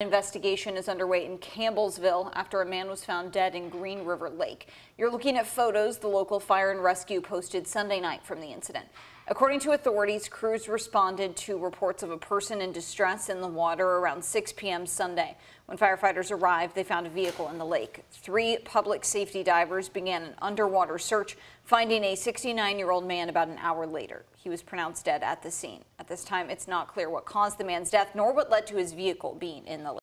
Investigation is underway in Campbellsville after a man was found dead in Green River Lake. You're looking at photos the local fire and rescue posted Sunday night from the incident. According to authorities, crews responded to reports of a person in distress in the water around 6 p.m. Sunday. When firefighters arrived, they found a vehicle in the lake. Three public safety divers began an underwater search, finding a 69-year-old man about an hour later. He was pronounced dead at the scene. At this time, it's not clear what caused the man's death nor what led to his vehicle being in the lake.